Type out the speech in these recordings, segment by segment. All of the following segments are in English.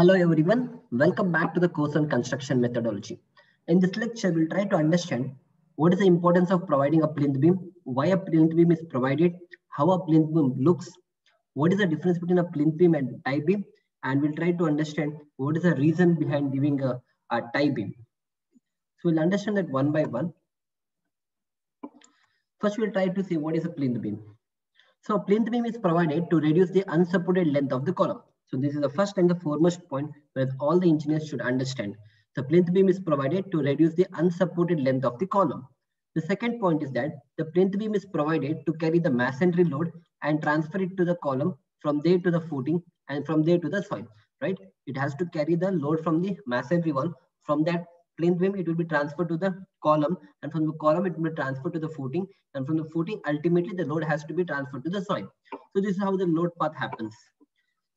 Hello everyone, welcome back to the course on construction methodology. In this lecture, we'll try to understand what is the importance of providing a plinth beam, why a plinth beam is provided, how a plinth beam looks, what is the difference between a plinth beam and tie beam, and we'll try to understand what is the reason behind giving a, a tie beam. So we'll understand that one by one. First, we'll try to see what is a plinth beam. So a plinth beam is provided to reduce the unsupported length of the column. So this is the first and the foremost point where all the engineers should understand. The plinth beam is provided to reduce the unsupported length of the column. The second point is that the plinth beam is provided to carry the masonry load and transfer it to the column from there to the footing and from there to the soil, right? It has to carry the load from the masonry wall. From that plinth beam, it will be transferred to the column and from the column, it will be transferred to the footing and from the footing, ultimately the load has to be transferred to the soil. So this is how the load path happens.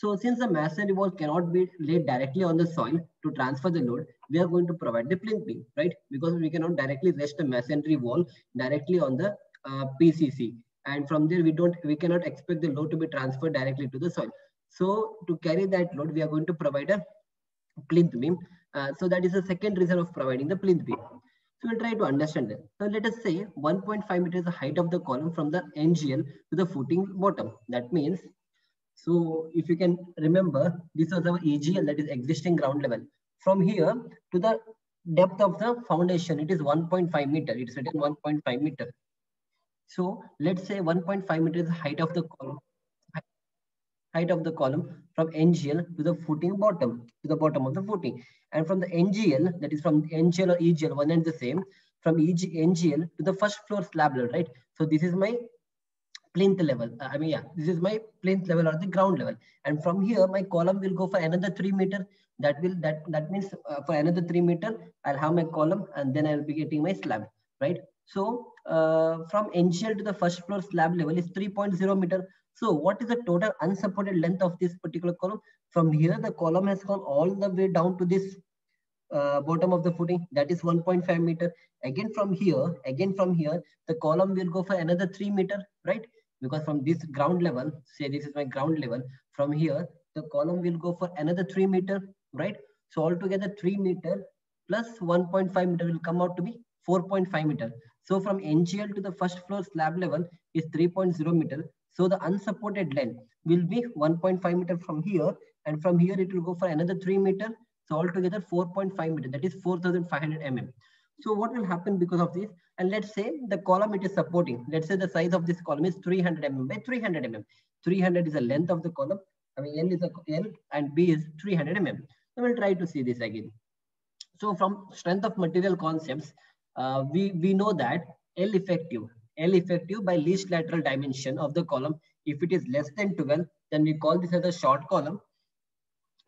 So since the masonry wall cannot be laid directly on the soil to transfer the load, we are going to provide the plinth beam, right? Because we cannot directly rest the masonry wall directly on the uh, PCC. And from there, we don't, we cannot expect the load to be transferred directly to the soil. So to carry that load, we are going to provide a plinth beam. Uh, so that is the second reason of providing the plinth beam. So we'll try to understand that. So let us say 1.5 meters the height of the column from the NGL to the footing bottom. That means so if you can remember, this was our EGL, that is existing ground level. From here to the depth of the foundation, it is 1.5 meter. It is written 1.5 meter. So let's say 1.5 meter is the height of the column, height of the column from NGL to the footing bottom, to the bottom of the footing. And from the NGL, that is from NGL or EGL, one and the same, from EG, NGL to the first floor slab level, right? So this is my plinth level. I mean, yeah, this is my plinth level or the ground level. And from here, my column will go for another three meter. That will that that means uh, for another three meter, I'll have my column and then I'll be getting my slab, right? So uh, from NGL to the first floor slab level is 3.0 meter. So what is the total unsupported length of this particular column? From here, the column has gone all the way down to this uh, bottom of the footing that is 1.5 meter again from here again from here the column will go for another 3 meter right because from this ground level say this is my ground level from here the column will go for another 3 meter right so altogether 3 meter plus 1.5 meter will come out to be 4.5 meter so from ngl to the first floor slab level is 3.0 meter so the unsupported length will be 1.5 meter from here and from here it will go for another 3 meter so altogether 4.5 meter, that is 4,500 mm. So what will happen because of this? And let's say the column it is supporting. Let's say the size of this column is 300 mm by 300 mm. 300 is the length of the column. I mean, L is a L and B is 300 mm. So we'll try to see this again. So from strength of material concepts, uh, we, we know that L effective, L effective by least lateral dimension of the column. If it is less than 12, then we call this as a short column.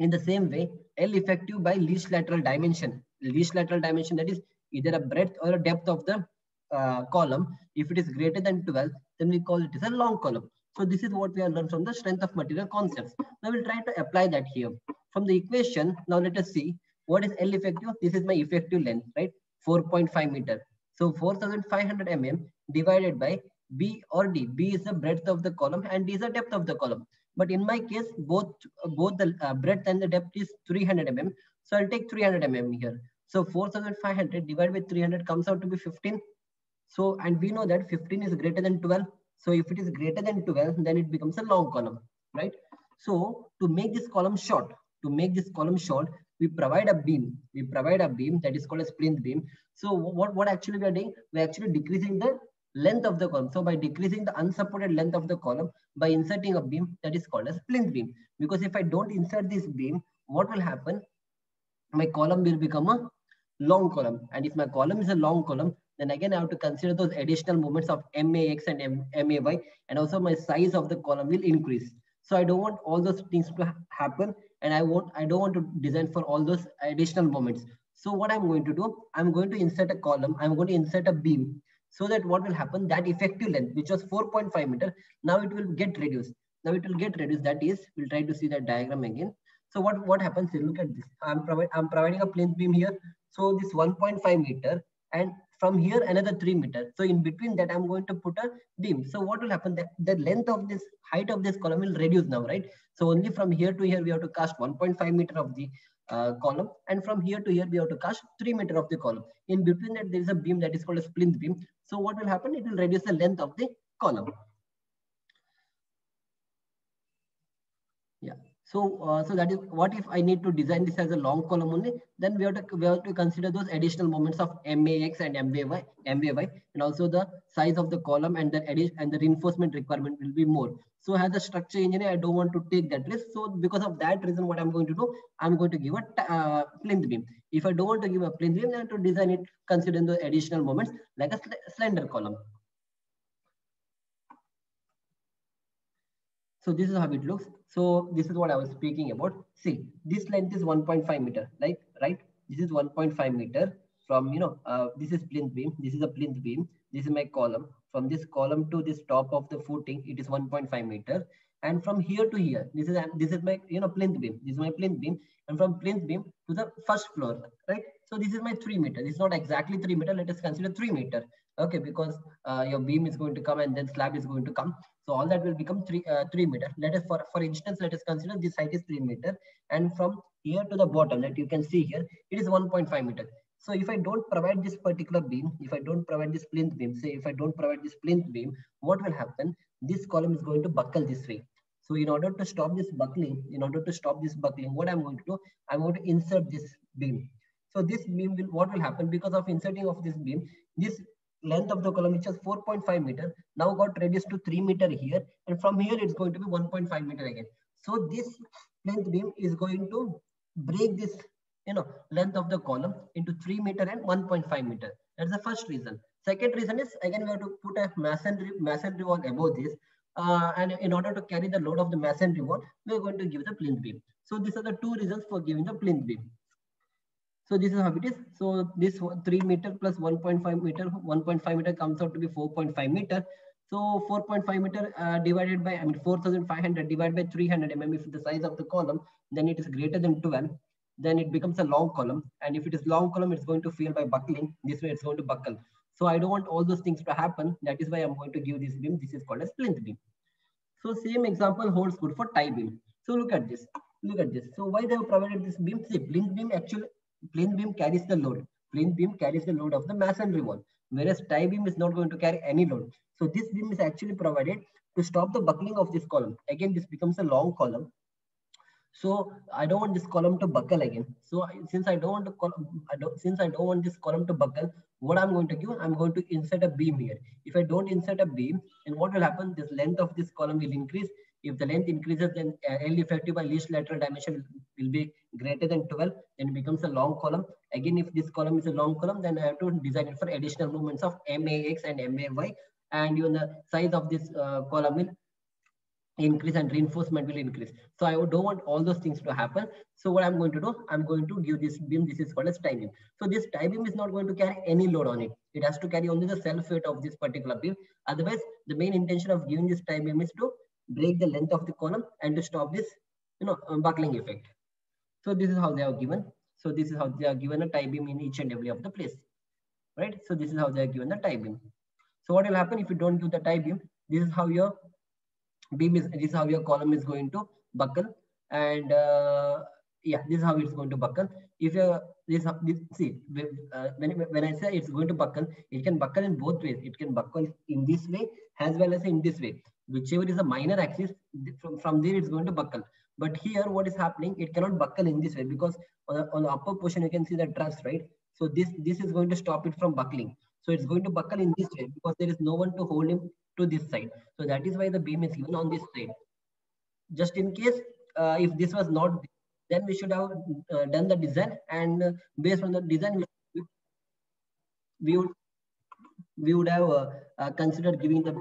In the same way, L effective by least lateral dimension. Least lateral dimension that is either a breadth or a depth of the uh, column. If it is greater than 12, then we call it as a long column. So this is what we have learned from the strength of material concepts. Now we'll try to apply that here. From the equation, now let us see what is L effective. This is my effective length, right? 4.5 meter. So 4500 mm divided by B or D. B is the breadth of the column and D is the depth of the column. But in my case, both both the uh, breadth and the depth is 300 mm. So I'll take 300 mm here. So 4,500 divided by 300 comes out to be 15. So, and we know that 15 is greater than 12. So if it is greater than 12, then it becomes a long column, right? So to make this column short, to make this column short, we provide a beam. We provide a beam that is called a plinth beam. So what, what actually we are doing? We're actually decreasing the length of the column. So by decreasing the unsupported length of the column, by inserting a beam that is called a plinth beam. Because if I don't insert this beam, what will happen? My column will become a long column. And if my column is a long column, then again I have to consider those additional moments of MAX and M MAY, and also my size of the column will increase. So I don't want all those things to happen, and I want I don't want to design for all those additional moments. So what I'm going to do, I'm going to insert a column, I'm going to insert a beam, so that what will happen, that effective length, which was 4.5 meter, now it will get reduced. Now it will get reduced. That is, we'll try to see that diagram again. So what, what happens, look at this. I'm, provi I'm providing a plinth beam here. So this 1.5 meter and from here another three meters. So in between that, I'm going to put a beam. So what will happen? That the length of this height of this column will reduce now, right? So only from here to here, we have to cast 1.5 meter of the uh, column. And from here to here, we have to cast three meter of the column. In between that, there is a beam that is called a plinth beam. So what will happen? It will reduce the length of the column. Yeah. So, uh, so that is what if I need to design this as a long column only, then we have to, we have to consider those additional moments of MAX and MVY, MVY, and also the size of the column and the addition and the reinforcement requirement will be more. So as a structure engineer, I don't want to take that risk. So because of that reason, what I'm going to do, I'm going to give a uh, plinth beam. If I don't want to give a plinth beam, then to design it considering the additional moments like a sl slender column. So this is how it looks. So this is what I was speaking about. See, this length is 1.5 meter, right? Right. This is 1.5 meter from, you know, uh, this is plinth beam. This is a plinth beam. This is my column. From this column to this top of the footing, it is 1.5 meter. And from here to here, this is this is my, you know, plinth beam. This is my plinth beam. And from plinth beam to the first floor, right? So this is my three meter. This is not exactly three meter. Let us consider three meter. Okay, because uh, your beam is going to come and then slab is going to come. So all that will become three uh, three meter. Let us for for instance, let us consider this height is three meter, and from here to the bottom that you can see here, it is 1.5 meter. So if I don't provide this particular beam, if I don't provide this plinth beam, say if I don't provide this plinth beam, what will happen? This column is going to buckle this way. So in order to stop this buckling, in order to stop this buckling, what I'm going to do, I'm going to insert this beam. So this beam will, what will happen because of inserting of this beam, this length of the column which is 4.5 meter. Now got reduced to 3 meter here and from here it's going to be 1.5 meter again. So this length beam is going to break this you know length of the column into 3 meter and 1.5 meter. That's the first reason. Second reason is again we have to put a masonry masonry wall above this. Uh, and in order to carry the load of the masonry wall we are going to give the plinth beam. So these are the two reasons for giving the plinth beam so this is how it is. So this 3 meter plus 1.5 meter, 1.5 meter comes out to be 4.5 meter. So 4.5 meter uh, divided by, I mean 4,500 divided by 300 mm, if the size of the column, then it is greater than 12, then it becomes a long column. And if it is long column, it's going to fail by buckling. This way it's going to buckle. So I don't want all those things to happen. That is why I'm going to give this beam. This is called a plinth beam. So same example holds good for tie beam. So look at this. Look at this. So why they have provided this beam? See, plinth beam actually Plinth beam carries the load. Plinth beam carries the load of the masonry wall, whereas tie beam is not going to carry any load. So this beam is actually provided to stop the buckling of this column. Again, this becomes a long column. So I don't want this column to buckle again. So since I don't want to I don't, since I don't want this column to buckle, what I'm going to do, I'm going to insert a beam here. If I don't insert a beam, then what will happen? This length of this column will increase if the length increases, then uh, L effective by least lateral dimension will, be greater than 12, then it becomes a long column. Again, if this column is a long column, then I have to design it for additional movements of MAX and MAY. And even the size of this uh, column will increase and reinforcement will increase. So I don't want all those things to happen. So what I'm going to do, I'm going to give this beam, this is called as tie beam. So this tie beam is not going to carry any load on it. It has to carry only the self weight of this particular beam. Otherwise, the main intention of giving this tie beam is to break the length of the column and to stop this you know um, buckling effect. So this is how they are given. So this is how they are given a tie beam in each and every of the place right? So this is how they are given the tie beam. So what will happen if you don't give the tie beam? This is how your beam is this is how your column is going to buckle and uh, yeah this is how it's going to buckle. If you this, this see uh, when when i say it's going to buckle it can buckle in both ways. It can buckle in this way as well as in this way. Whichever is a minor axis from, from there it's going to buckle. But here what is happening it cannot buckle in this way because on the, on the upper portion you can see the truss right? So this this is going to stop it from buckling. So it's going to buckle in this way because there is no one to hold him to this side. So that is why the beam is even on this side. Just in case uh, if this was not then we should have uh, done the design and uh, based on the design we, we would we would have uh, uh, considered giving the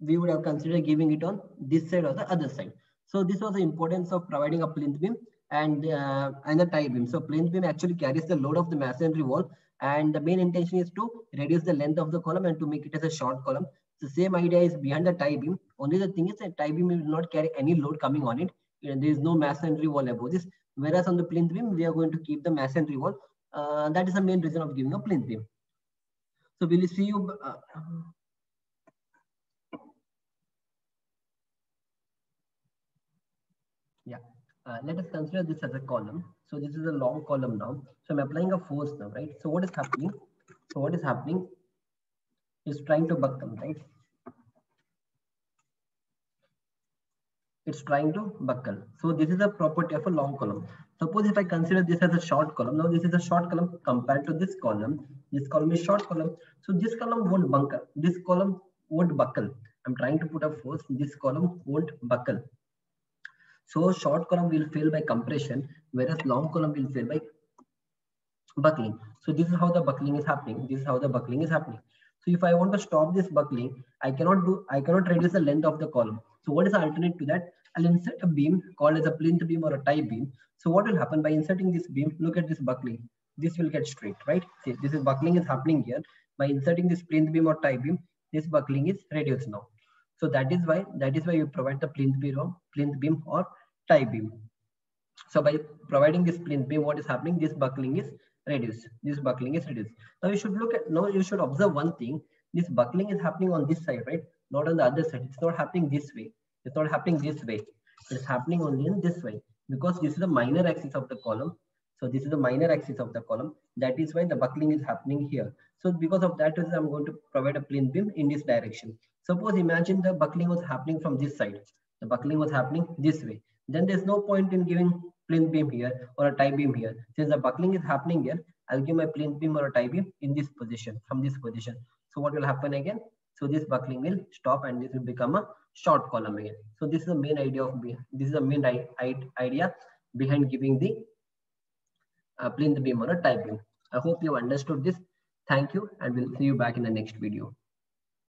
we would have considered giving it on this side or the other side. So this was the importance of providing a plinth beam and, uh, and a tie beam. So plinth beam actually carries the load of the masonry wall and the main intention is to reduce the length of the column and to make it as a short column. The same idea is behind the tie beam. Only the thing is that tie beam will not carry any load coming on it. There is no masonry wall above this. Whereas on the plinth beam, we are going to keep the masonry wall Uh, that is the main reason of giving a plinth beam. So we'll see you. Uh, yeah, uh, let us consider this as a column. So this is a long column now. So I'm applying a force now, right? So what is happening? So what is happening is trying to buckle, right? It's trying to buckle. So this is a property of a long column. Suppose if I consider this as a short column, now this is a short column compared to this column. This column is short column. So this column won't buckle. This column won't buckle. I'm trying to put a force. This column won't buckle. So short column will fail by compression, whereas long column will fail by buckling. So this is how the buckling is happening. This is how the buckling is happening. So if I want to stop this buckling, I cannot do, I cannot reduce the length of the column. So what is the alternate to that? I'll insert a beam called as a plinth beam or a tie beam. So what will happen by inserting this beam? Look at this buckling. This will get straight, right? See, this is buckling is happening here. By inserting this plinth beam or tie beam, this buckling is reduced now. So that is why that is why you provide the plinth beam or plinth beam or tie beam. So by providing this plinth beam, what is happening? This buckling is reduced. This buckling is reduced. Now you should look at now you should observe one thing. This buckling is happening on this side, right? Not on the other side. It's not happening this way. It's not happening this way. It's happening only in this way because this is the minor axis of the column. So this is the minor axis of the column. That is why the buckling is happening here. So because of that reason, I'm going to provide a plinth beam in this direction. Suppose imagine the buckling was happening from this side. The buckling was happening this way. Then there's no point in giving plinth beam here or a tie beam here. Since the buckling is happening here, I'll give my plinth beam or a tie beam in this position, from this position. So what will happen again? So this buckling will stop and this will become a short column again. So this is the main idea of this is the main idea behind giving the uh, plinth beam or a tie beam. I hope you understood this. Thank you and we'll see you back in the next video.